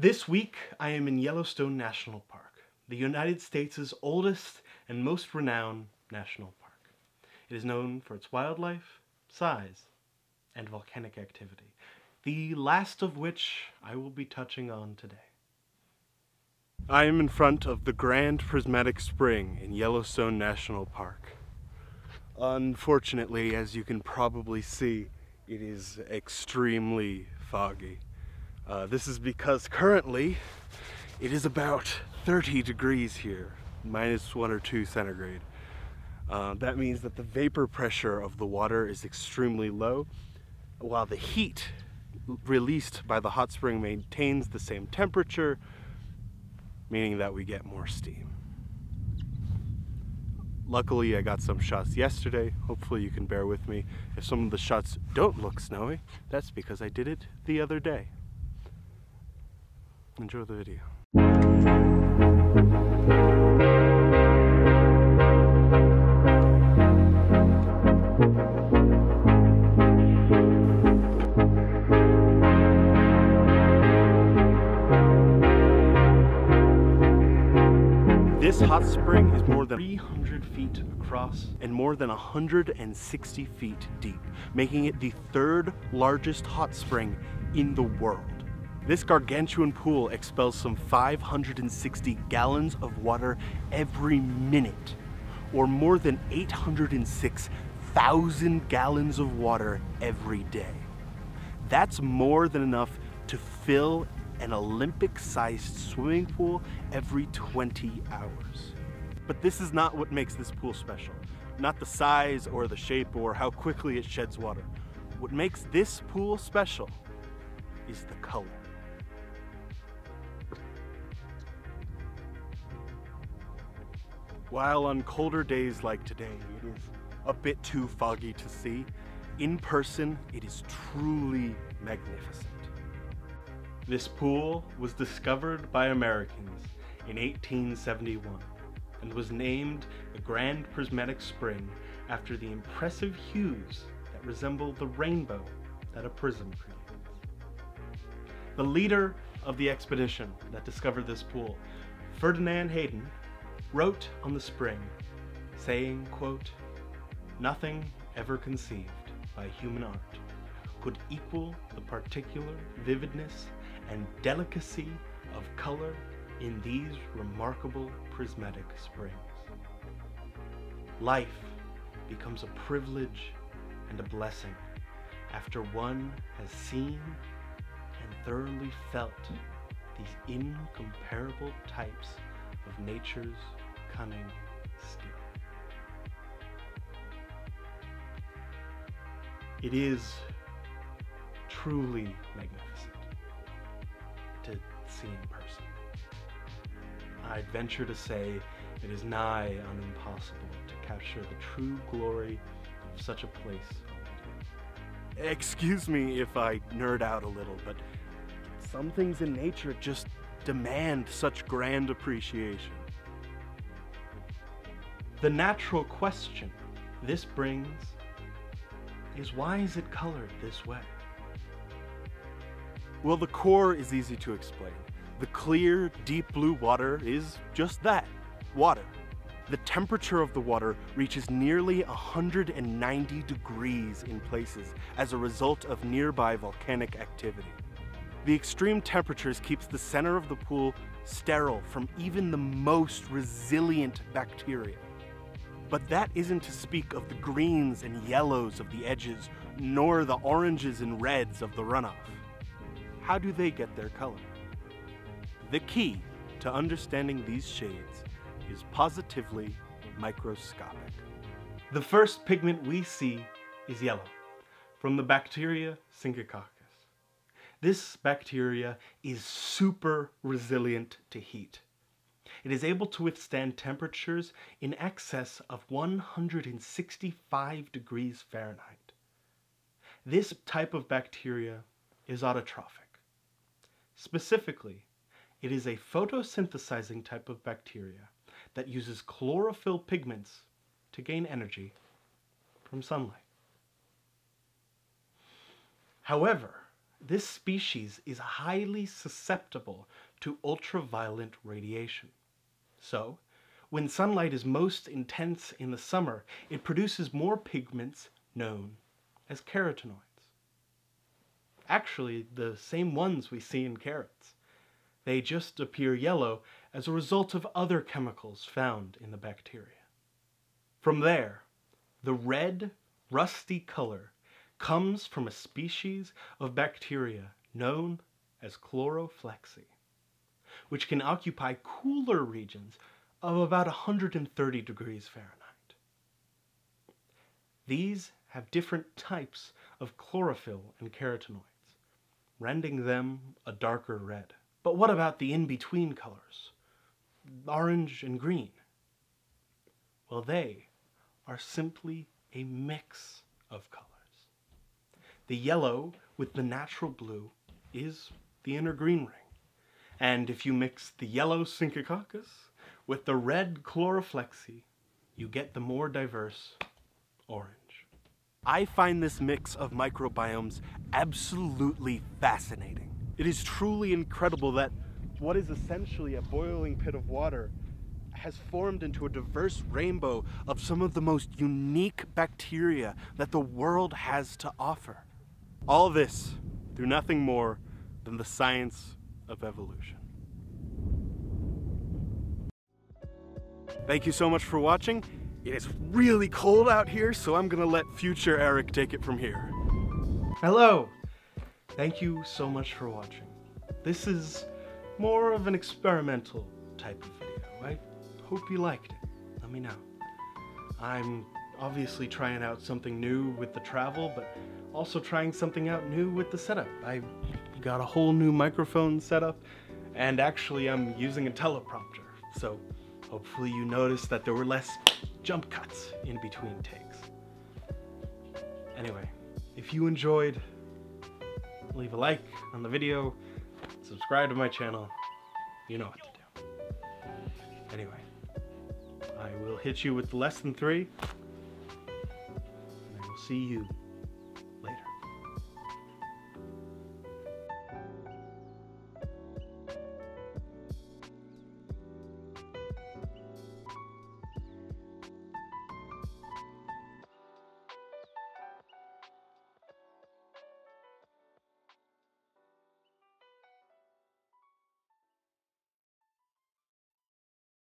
This week, I am in Yellowstone National Park, the United States' oldest and most renowned national park. It is known for its wildlife, size, and volcanic activity, the last of which I will be touching on today. I am in front of the Grand Prismatic Spring in Yellowstone National Park. Unfortunately, as you can probably see, it is extremely foggy. Uh, this is because currently it is about 30 degrees here, minus one or two centigrade. Uh, that means that the vapor pressure of the water is extremely low, while the heat released by the hot spring maintains the same temperature, meaning that we get more steam. Luckily, I got some shots yesterday. Hopefully you can bear with me. If some of the shots don't look snowy, that's because I did it the other day. Enjoy the video. This hot spring is more than 300 feet across and more than 160 feet deep, making it the third largest hot spring in the world. This gargantuan pool expels some 560 gallons of water every minute, or more than 806,000 gallons of water every day. That's more than enough to fill an Olympic-sized swimming pool every 20 hours. But this is not what makes this pool special. Not the size or the shape or how quickly it sheds water. What makes this pool special is the color. While on colder days like today, it is a bit too foggy to see, in person, it is truly magnificent. This pool was discovered by Americans in 1871 and was named the Grand Prismatic Spring after the impressive hues that resemble the rainbow that a prism creates. The leader of the expedition that discovered this pool, Ferdinand Hayden, wrote on the spring, saying, quote, Nothing ever conceived by human art could equal the particular vividness and delicacy of color in these remarkable prismatic springs. Life becomes a privilege and a blessing after one has seen and thoroughly felt these incomparable types of nature's cunning skill. It is truly magnificent to see in person. I'd venture to say it is nigh on impossible to capture the true glory of such a place. Excuse me if I nerd out a little, but some things in nature just demand such grand appreciation. The natural question this brings is why is it colored this way? Well, the core is easy to explain. The clear, deep blue water is just that, water. The temperature of the water reaches nearly 190 degrees in places as a result of nearby volcanic activity. The extreme temperatures keeps the center of the pool sterile from even the most resilient bacteria. But that isn't to speak of the greens and yellows of the edges, nor the oranges and reds of the runoff. How do they get their color? The key to understanding these shades is positively microscopic. The first pigment we see is yellow, from the bacteria Synechococcus. This bacteria is super resilient to heat. It is able to withstand temperatures in excess of 165 degrees Fahrenheit. This type of bacteria is autotrophic. Specifically, it is a photosynthesizing type of bacteria that uses chlorophyll pigments to gain energy from sunlight. However, This species is highly susceptible to ultraviolet radiation. So, when sunlight is most intense in the summer, it produces more pigments known as carotenoids. Actually, the same ones we see in carrots. They just appear yellow as a result of other chemicals found in the bacteria. From there, the red, rusty color comes from a species of bacteria known as chloroflexi, which can occupy cooler regions of about 130 degrees Fahrenheit. These have different types of chlorophyll and carotenoids, rendering them a darker red. But what about the in-between colors? Orange and green? Well, they are simply a mix of colors. The yellow with the natural blue is the inner green ring. And if you mix the yellow Synechococcus with the red chloroflexi, you get the more diverse orange. I find this mix of microbiomes absolutely fascinating. It is truly incredible that what is essentially a boiling pit of water has formed into a diverse rainbow of some of the most unique bacteria that the world has to offer. All this through nothing more than the science of evolution. Thank you so much for watching. It is really cold out here, so I'm gonna let future Eric take it from here. Hello! Thank you so much for watching. This is more of an experimental type of video. I hope you liked it. Let me know. I'm obviously trying out something new with the travel, but also trying something out new with the setup. I got a whole new microphone setup, and actually I'm using a teleprompter, so hopefully you noticed that there were less jump cuts in between takes. Anyway, if you enjoyed, leave a like on the video, subscribe to my channel, you know what to do. Anyway, I will hit you with less than three, and I will see you